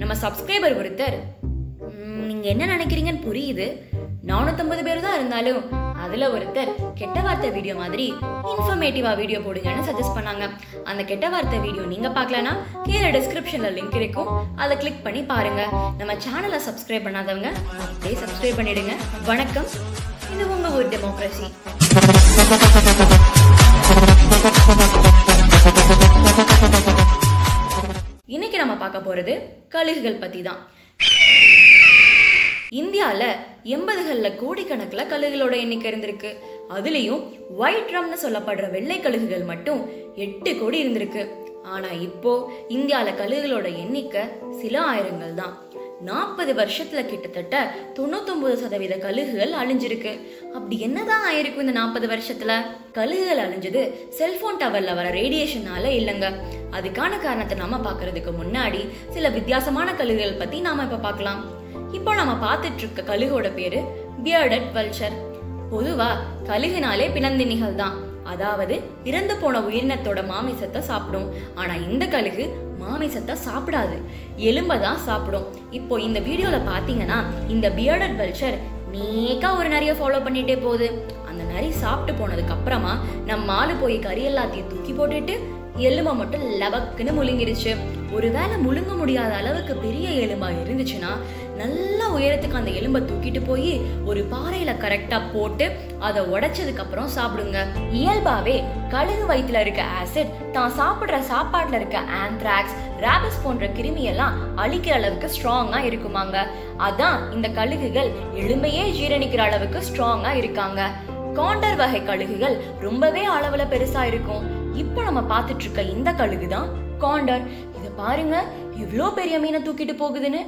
நம்ம சப்ஸ்கிரைபர் ஒருத்தர் நீங்கள் நீங்க என்ன நினைக்கிறீங்கன்னு புரியுது. நானூத்தம்பது பேர் தான் இருந்தாலும் அதுல ஒருத்தர் கெட்ட வார்த்தை வீடியோ மாதிரி இன்ஃபர்மேட்டிவா வீடியோ போடுங்கன்னு சஜஸ்ட் பண்ணாங்க. அந்த கெட்ட வார்த்தை வீடியோ நீங்க பார்க்கலனா கீழே டிஸ்கிரிப்ஷன்ல லிங்க் இருக்கும். அதை கிளிக் பண்ணி பாருங்க. நம்ம சேனலை சப்ஸ்கிரைப் பண்ணாதவங்க அப்படியே சப்ஸ்கிரைப் பண்ணிடுங்க. வணக்கம். இது உங்க ஒரு டெமோக்ரஸி நான் பார்க்க போறது கழுகுகள் பத்தி தான். இந்தியால எண்பதுகள்ல கோடிக்கணக்கில் கழுகுகளோட எண்ணிக்கை இருந்திருக்கு. அதுலயும் ஒயிட் ரம்னு சொல்லப்படுற வெள்ளை கழுகுகள் மட்டும் எட்டு கோடி இருந்திருக்கு. ஆனா இப்போ இந்தியால கழுகுகளோட எண்ணிக்கை சில ஆயிரங்கள் தான். நாற்பது வருஷத்துல கிட்டத்தட்ட தொண்ணூத்தொன்பது சதவீத கழுகுகள் அழிஞ்சிருக்கு. அப்படி என்னதான் ஆயிருக்கும் இந்த நாற்பது வருஷத்துல? கழுகுகள் அழிஞ்சது செல்போன் டவர்ல வர ரேடியேஷனால இல்லைங்க. அதுக்கான காரணத்தை நாம பார்க்கறதுக்கு முன்னாடி சில வித்தியாசமான கழுகுகள் பத்தி நாம இப்ப பார்க்கலாம் இப்போ நம்ம பார்த்துட்டு இருக்க கழுகோட பேரு பியர்டட் வல்ச்சர் பொதுவா கழுகுனாலே பிணந்தினிகள் தான் அதாவது இறந்து போன உயிரினத்தோட மாமிசத்தை சாப்பிடும். ஆனா இந்த கழுகு மாமிசத்தை சாப்பிடாது. எலும்பை தான் சாப்பிடும். இப்போ இந்த வீடியோல பாத்தீங்கன்னா இந்த பியர்டட் வல்ச்சர் நேக்கா ஒரு நிறைய ஃபாலோ பண்ணிட்டே போகுது. அந்த நரி சாப்பிட்டு போனதுக்கு அப்புறமா நம்ம ஆளு போய் கறி எல்லாத்தையும் தூக்கி போட்டுட்டு எலும்பை மட்டும் லபக்குன்னு முழுங்கிருச்சு. ஒருவேளை முழுங்க முடியாத அளவுக்கு பெரிய எலும்பா இருந்துச்சுன்னா நல்ல உயரத்துக்கு அந்த எலும்பை தூக்கிட்டு போய் ஒரு பாறையில கரெக்டா போட்டு அதை உடைச்சதுக்கு அப்புறம் சாப்பிடுங்க. இயல்பாவே கழுகு வயிற்றுல இருக்க ஆசிட் தான் சாப்பிடுற சாப்பாட்டுல இருக்க ஆந்த்ராக்ஸ் ராபிஸ் போன்ற கிருமியெல்லாம் அழிக்கிற அளவுக்கு ஸ்ட்ராங்கா இருக்குமாங்க. அதான் இந்த கழுகுகள் எலும்பையே ஜீரணிக்கிற அளவுக்கு ஸ்ட்ராங்கா இருக்காங்க. காண்டர் வகை கழுகுகள் ரொம்பவே அளவுல பெருசா இருக்கும். இப்போ நம்ம பார்த்துட்டு இருக்க இந்த கழுகு தான் காண்டர் பாருங்க இவ்வளோ பெரிய மீனை தூக்கிட்டு போகுதுன்னு.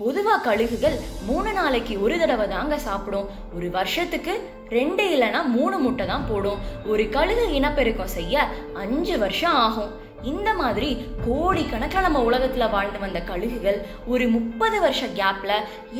பொதுவாக கழுகுகள் மூணு நாளைக்கு ஒரு தடவை தாங்க சாப்பிடும். ஒரு வருஷத்துக்கு ரெண்டு இல்லைன்னா மூணு முட்டை தான் போடும். ஒரு கழுகு இனப்பெருக்கம் செய்ய அஞ்சு வருஷம் ஆகும். இந்த மாதிரி கோடிக்கணக்கில் நம்ம உலகத்தில் வாழ்ந்து வந்த கழுகுகள் ஒரு முப்பது வருஷ கேப்ல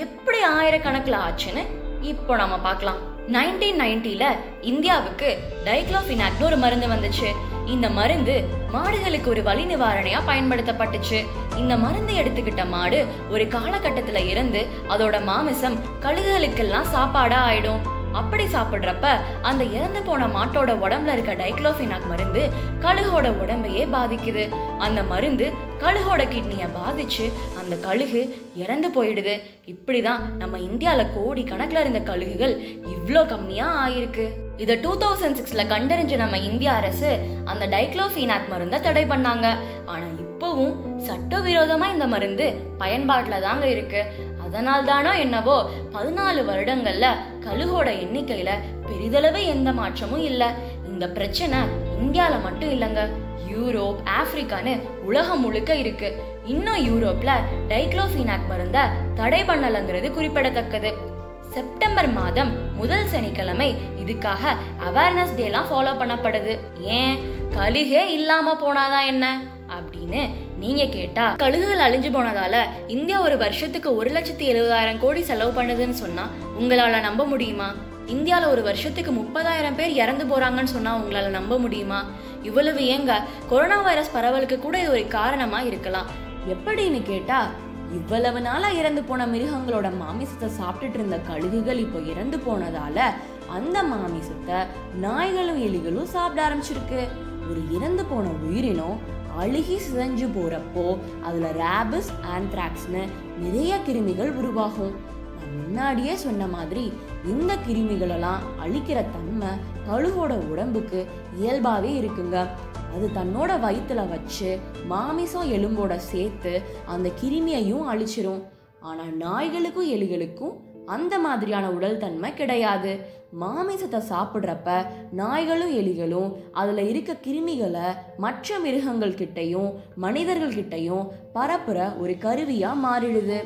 எப்படி ஆயிரக்கணக்கில் ஆச்சுன்னு இப்போ நம்ம பார்க்கலாம். நைன்டீன் நைன்டில இந்தியாவுக்கு டைக்ளோஃபினாக்னு ஒரு மருந்து வந்துச்சு. இந்த மருந்து மாடுகளுக்கு ஒரு வலி நிவாரணையா பயன்படுத்தப்பட்டுச்சு. இந்த மருந்து எடுத்துக்கிட்ட மாடு ஒரு காலகட்டத்துல இருந்து அதோட மாமிசம் கழுகுகளுக்கெல்லாம் சாப்பாடா ஆயிடும். அப்படி சாப்பிடுறப்ப அந்த இறந்து போன மாட்டோட உடம்புல இருக்க டைக்ளோஃபினாக் மருந்து கழுகோட உடம்பையே பாதிக்குது. அந்த மருந்து கழுகோட கிட்னியை பாதிச்சு அந்த கழுகு இறந்து போயிடுது. இப்படிதான் நம்ம இந்தியால கோடி கணக்குல இருந்த கழுகுகள் இவ்வளோ கம்மியா ஆயிருக்கு. இதை டூ தௌசண்ட் சிக்ஸ்ல கண்டறிஞ்ச நம்ம இந்திய அரசு அந்த டைக்ளோஃபீனாக் மருந்தை தடை பண்ணாங்க. ஆனா இப்பவும் சட்டவிரோதமா இந்த மருந்து பயன்பாட்டில் தாங்க இருக்கு. அதனால் தானோ என்னவோ பதினாலு வருடங்கள்ல கழுகோட எண்ணிக்கையில பெரிதளவு எந்த மாற்றமும் இல்லை. இந்த பிரச்சனை இந்தியாவில் மட்டும் இல்லைங்க. யூரோப் ஆப்பிரிக்கான்னு உலகம் முழுக்க இருக்கு. இன்னும் யூரோப்ல டைக்ளோஃபீனாக் மருந்த தடை பண்ணலங்கிறது குறிப்பிடத்தக்கது. செப்டம்பர் மாதம் முதல் சனிக்கிழமை இதுக்காக அவேர்னஸ் டேலாம் ஃபாலோ பண்ணப்படுது. ஏன்? கழுகே இல்லாம போனாதான் என்ன? அப்படின்னு நீங்க கேட்டா கழுகுகள் அழிஞ்சு போனதால இந்தியா ஒரு வருஷத்துக்கு ஒரு லட்சத்தி எழுபதாயிரம் கோடி செலவு பண்ணுதுன்னு சொன்னா உங்களால நம்ப முடியுமா? இந்தியால ஒரு வருஷத்துக்கு முப்பதாயிரம் பேர் இறந்து போறாங்கன்னு சொன்னா உங்களால நம்ப முடியுமா? இவ்வளவு ஏங்க கொரோனா வைரஸ் பரவலுக்கு கூட இது ஒரு காரணமா இருக்கலாம். எப்படின்னு கேட்டா இவ்வளவு நாளா இறந்து போன மிருகங்களோட மாமிசத்தை சாப்பிட்டுட்டு இருந்த கழுகுகள் இப்போ இறந்து போனதால அந்த மாமிசத்தை நாய்களும் எலிகளும் சாப்பிட ஆரம்பிச்சிருக்கு. ஒரு இறந்து போன உயிரினம் அழுகி சிதஞ்சு போறப்போ அதுல ரேபிஸ் ஆந்த்ராக்ஸ்னு நிறைய கிருமிகள் உருவாகும். முன்னாடியே சொன்ன மாதிரி இந்த கிருமிகளெல்லாம் அழிக்கிற தன்மை கழுவோட உடம்புக்கு இயல்பாவே இருக்குங்க. அது தன்னோட வயிற்றுல வச்சு மாமிசம் எலும்போட சேர்த்து அந்த கிருமியையும் அழிச்சிரும். ஆனா நாய்களுக்கும் எலிகளுக்கும் அந்த மாதிரியான உடல் தன்மை கிடையாது. மாமிசத்தை சாப்பிட்றப்ப நாய்களும் எலிகளும் அதில் இருக்க கிருமிகளை மற்ற மிருகங்கள் கிட்டையும் மனிதர்கள் கிட்டையும் பரப்புற ஒரு கருவியாக மாறிடுது.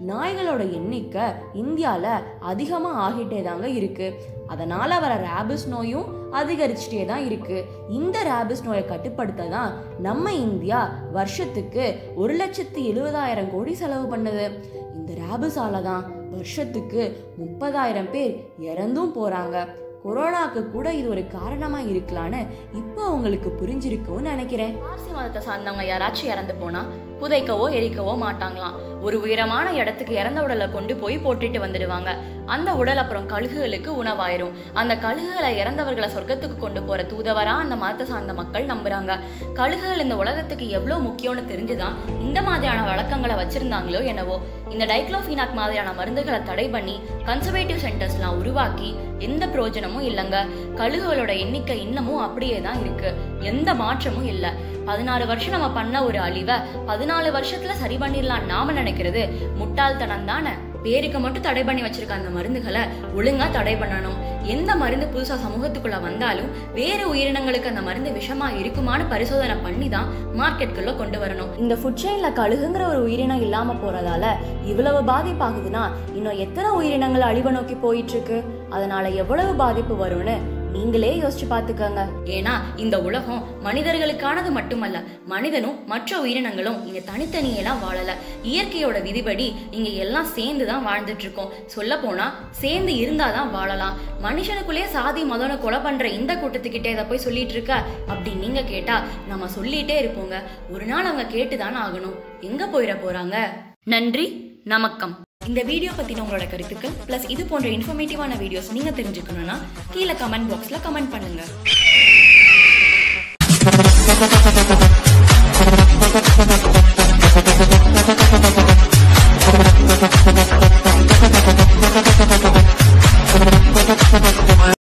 நாய்களோட எண்ணிக்கை இந்தியாவில் அதிகமாக ஆகிட்டே தாங்க இருக்குது அதனால் வர ரேபிஸ் நோயும் அதிகரிச்சுட்டே தான் இருக்குது இந்த ரேபிஸ் நோயை கட்டுப்படுத்த தான் நம்ம இந்தியா வருஷத்துக்கு ஒரு லட்சத்து எழுபதாயிரம் கோடி செலவு பண்ணுது. இந்த ரேபிஸால தான் வருஷத்துக்கு முப்பதாயிரம் பேர் இறந்தும் போகிறாங்க கொரோனாக்கு கூட இது ஒரு காரணமா இருக்கலான்னு இப்போ உங்களுக்கு புரிஞ்சிருக்கும்னு நினைக்கிறேன். பார்சி மதத்தை சார்ந்தவங்க யாராச்சும் இறந்து போனா புதைக்கவோ எரிக்கவோ மாட்டாங்களாம். ஒரு உயரமான இடத்துக்கு இறந்த உடலை கொண்டு போய் போட்டுட்டு வந்துடுவாங்க. அந்த உடல் அப்புறம் கழுகுகளுக்கு உணவாயிரும். அந்த கழுகுகளை இறந்தவர்களை சொர்க்கத்துக்கு கொண்டு போற தூதவரா அந்த மதத்தை சார்ந்த மக்கள் நம்புறாங்க. கழுகுகள் இந்த உலகத்துக்கு எவ்வளவு முக்கியம்னு தெரிஞ்சுதான் இந்த மாதிரியான வழக்கங்களை வச்சிருந்தாங்களோ என்னவோ. இந்த டைக்ளோஃபினாக் மாதிரியான மருந்துகளை தடை பண்ணி கன்சர்வேட்டிவ் சென்டர்ஸ்லாம் உருவாக்கி எந்த பிரயோஜனமும் இல்லைங்க. கழுகுகளோட எண்ணிக்கை இன்னமும் அப்படியே தான் இருக்கு. எந்த மாற்றமும் இல்லை. பதினாறு வருஷம் நம்ம பண்ண ஒரு அழிவை பதினாலு வருஷத்துல சரி பண்ணிடலாம் நாம நினைக்கிறது முட்டாள்தனம் தானே பேருக்கு மட்டும் தடை பண்ணி வச்சிருக்க அந்த மருந்துகளை ஒழுங்கா தடை பண்ணணும். எந்த மருந்து புதுசா சமூகத்துக்குள்ள வந்தாலும் வேறு உயிரினங்களுக்கு அந்த மருந்து விஷமா இருக்குமான்னு பரிசோதனை பண்ணி தான் மார்க்கெட்டுக்குள்ள கொண்டு வரணும். இந்த ஃபுட் செயின்ல கழுகுங்கிற ஒரு உயிரினம் இல்லாம போறதால இவ்வளவு பாதிப்பாகுதுன்னா இன்னும் எத்தனை உயிரினங்கள் அழிவை நோக்கி போயிட்டு இருக்கு? அதனால எவ்வளவு பாதிப்பு வரும்னு நீங்களே யோசிச்சு பாத்துக்கோங்க ஏன்னா இந்த உலகம் மனிதர்களுக்கானது மட்டுமல்ல மனிதனும் மற்ற உயிரினங்களும் இங்க தனித்தனியெல்லாம் வாழல. இயற்கையோட விதிபடி இங்க எல்லாம் சேர்ந்து தான் வாழ்ந்துட்டு இருக்கோம் சொல்ல போனா சேர்ந்து இருந்தாதான் வாழலாம். மனுஷனுக்குள்ளேயே சாதி மதனை கொலை பண்ற இந்த கூட்டத்துக்கிட்டே இதை போய் சொல்லிட்டு இருக்க அப்படி நீங்க கேட்டா நம்ம சொல்லிட்டே இருப்போங்க. ஒரு நாள் அவங்க கேட்டுதானே ஆகணும். எங்க போயிட போறாங்க? நன்றி நமக்கம். இந்த வீடியோ பத்தின உங்களோட கருத்துக்கள் பிளஸ் இது போன்ற இன்ஃபர்மேட்டிவான வீடியோஸ் நீங்க தெரிஞ்சுக்கணும்னா கீழே கமெண்ட் பாக்ஸ்ல கமெண்ட் பண்ணுங்க.